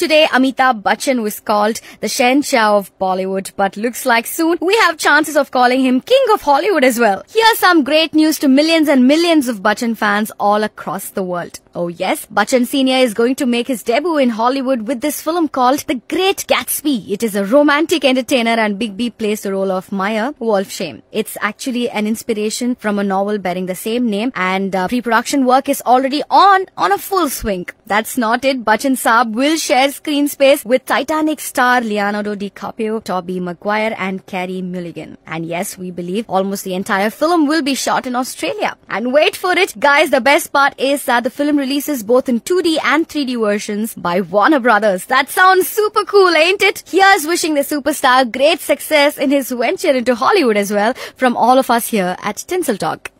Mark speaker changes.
Speaker 1: Today, Amitabh Bachchan was called the Shahenshah of Bollywood, but looks like soon we have chances of calling him King of Hollywood as well. Here's some great news to millions and millions of Bachchan fans all across the world. Oh yes, Bachchan Sr. is going to make his debut in Hollywood with this film called The Great Gatsby. It is a romantic entertainer and Big B plays the role of Meyer Wolfsheim. It's actually an inspiration from a novel bearing the same name and uh, pre-production work is already on on a full swing. That's not it. Bachchan Saab will share screen space with Titanic star Leonardo DiCaprio, Tobey Maguire and Carey Mulligan. And yes, we believe almost the entire film will be shot in Australia. And wait for it, guys, the best part is that the film releases both in 2D and 3D versions by Warner Brothers. That sounds super cool, ain't it? Here's wishing the superstar great success in his venture into Hollywood as well from all of us here at Tinsel Talk.